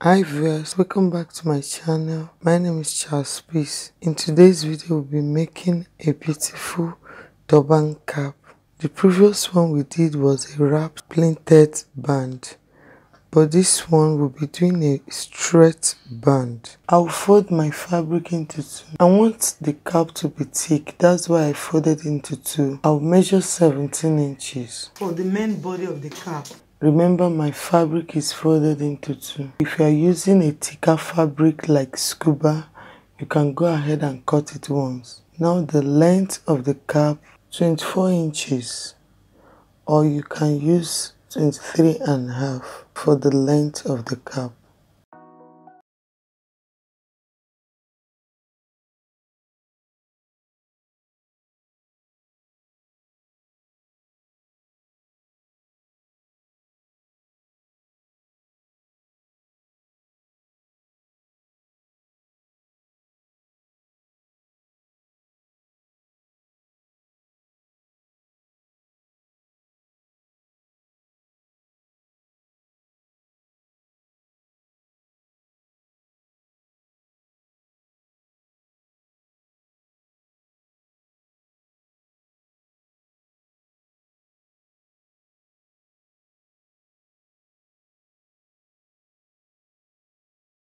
Hi viewers, welcome back to my channel. My name is Charles Peace. In today's video, we'll be making a beautiful turban cap. The previous one we did was a wrapped plinted band, but this one will be doing a straight band. I'll fold my fabric into two. I want the cap to be thick, that's why I folded it into two. I'll measure 17 inches. For the main body of the cap, Remember my fabric is folded into two. If you are using a thicker fabric like scuba, you can go ahead and cut it once. Now the length of the cap 24 inches or you can use 23 and a half for the length of the cap.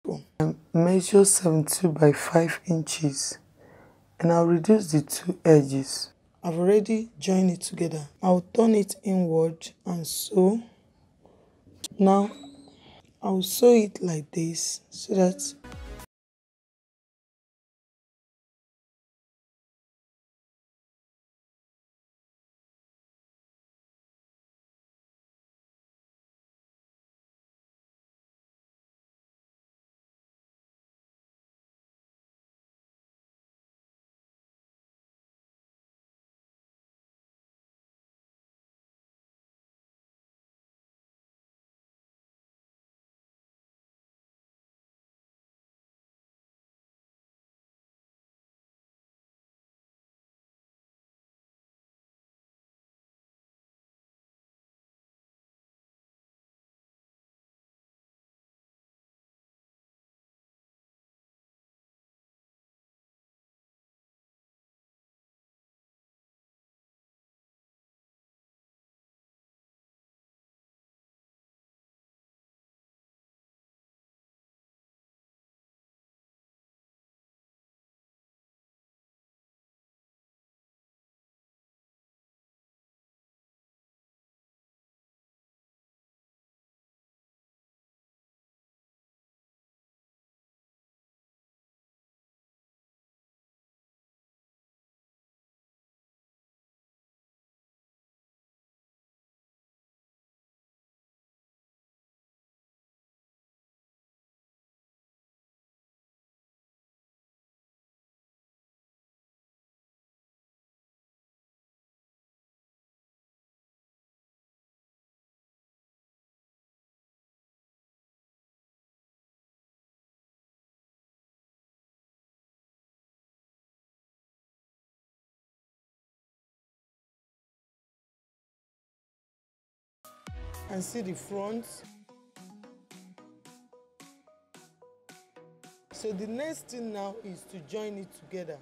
I measure 72 by 5 inches and I'll reduce the two edges. I've already joined it together. I'll turn it inward and sew. Now I'll sew it like this so that and see the front. So the next thing now is to join it together.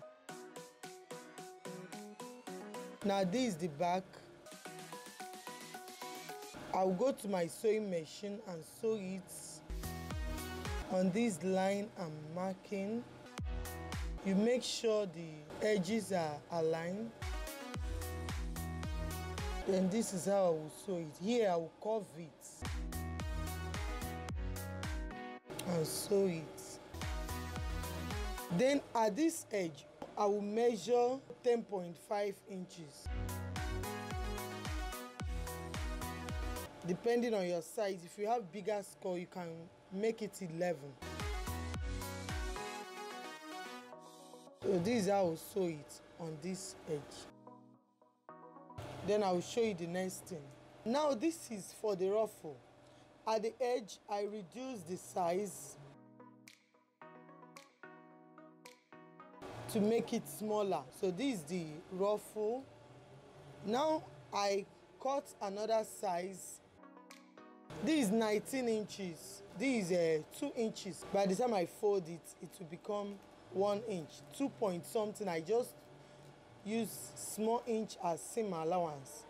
Now this is the back. I'll go to my sewing machine and sew it on this line I'm marking. You make sure the edges are aligned then this is how I will sew it. Here I will curve it and sew it. Then at this edge, I will measure 10.5 inches. Depending on your size, if you have bigger score, you can make it 11. So this is how I will sew it on this edge. Then I will show you the next thing. Now this is for the ruffle. At the edge, I reduce the size to make it smaller. So this is the ruffle. Now I cut another size this is 19 inches this is uh, 2 inches by the time i fold it it will become 1 inch 2 point something i just use small inch as seam allowance.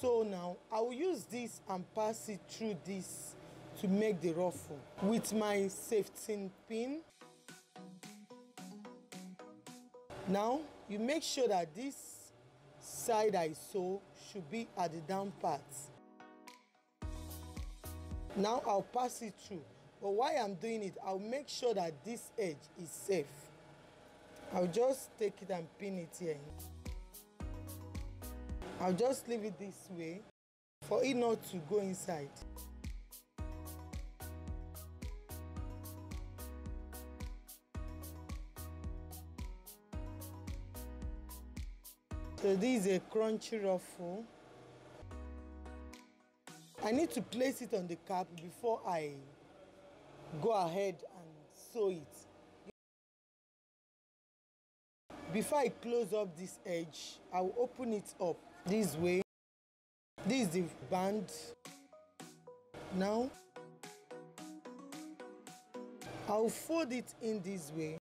So now i will use this and pass it through this to make the ruffle with my safety pin. Now you make sure that this side i sew should be at the down part. Now i'll pass it through. But while i'm doing it i'll make sure that this edge is safe i'll just take it and pin it here. I'll just leave it this way for it not to go inside. So this is a crunchy ruffle. I need to place it on the cap before I go ahead and sew it. Before I close up this edge, I will open it up this way. This is the band. Now, I'll fold it in this way.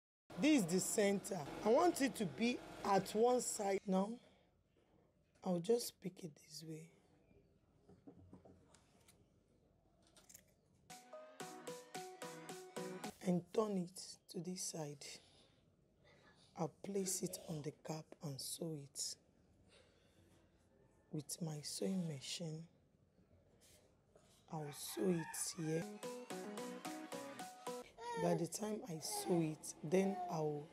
This is the center. I want it to be at one side. Now, I'll just pick it this way. and turn it to this side. I'll place it on the cap and sew it with my sewing machine. I'll sew it here. By the time I sew it, then I'll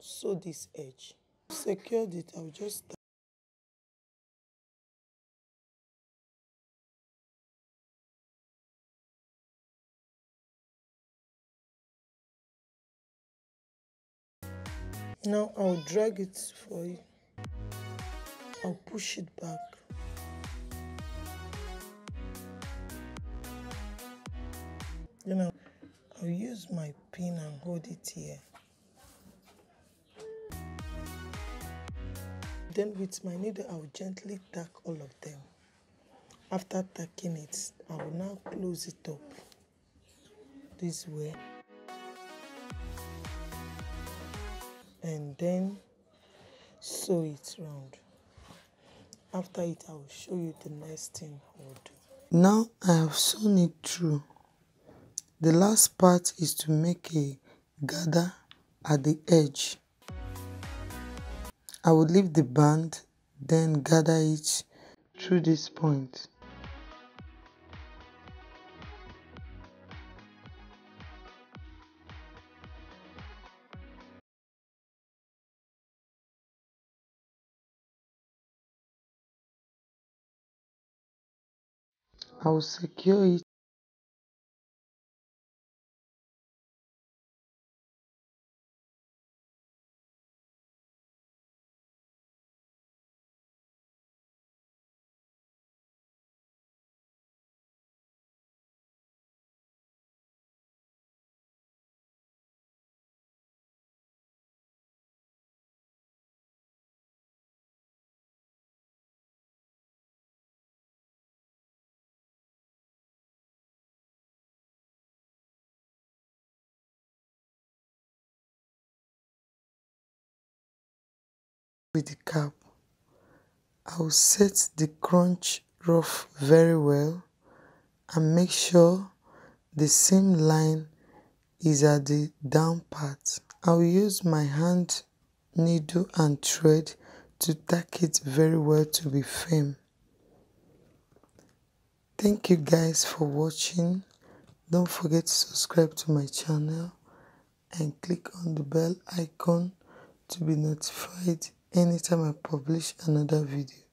sew this edge. Secured it, I'll just Now I'll drag it for you. I'll push it back. You I'll, I'll use my pin and hold it here. Then with my needle, I'll gently tack all of them. After tacking it, I will now close it up this way. And then sew it round. After it i will show you the next thing i will do. Now i have sewn it through. The last part is to make a gather at the edge. I will leave the band then gather it through this point I will secure it with the cap. I'll set the crunch rough very well and make sure the seam line is at the down part. I'll use my hand needle and thread to tack it very well to be firm. Thank you guys for watching. Don't forget to subscribe to my channel and click on the bell icon to be notified anytime I publish another video.